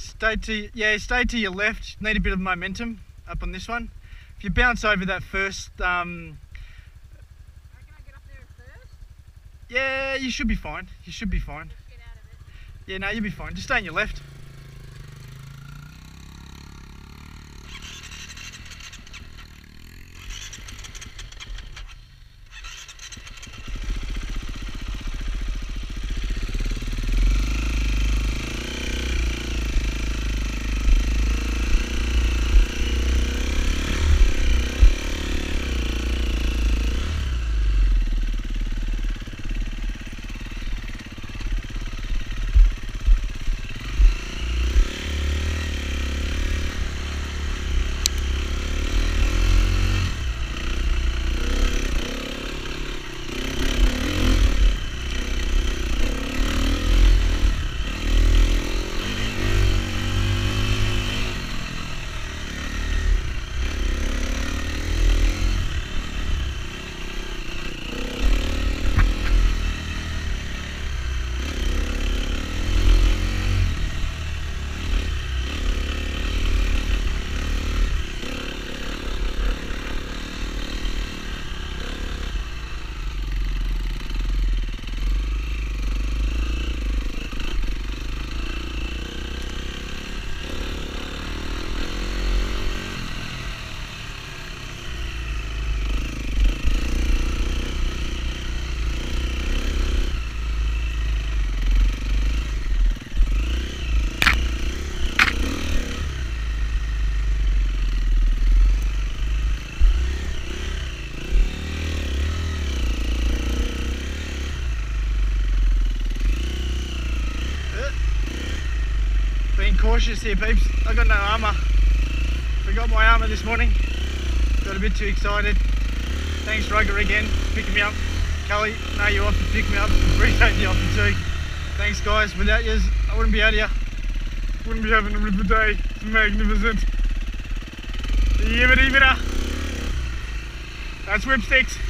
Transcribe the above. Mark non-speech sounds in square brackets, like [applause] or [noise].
Stay to yeah, stay to your left. Need a bit of momentum up on this one. If you bounce over that first, um, Reckon I get up there first? yeah, you should be fine. You should be fine. Just get out of it. Yeah, no, you'll be fine. Just stay on your left. Cautious here, peeps. I got no armour. Forgot my armour this morning. Got a bit too excited. Thanks, Rugger, again, picking me up. Kelly, know you often pick me up. [laughs] Appreciate the offer too. Thanks, guys. Without yous, I wouldn't be out here. Wouldn't be having a ripper day. It's magnificent. Yibbity That's whipsticks.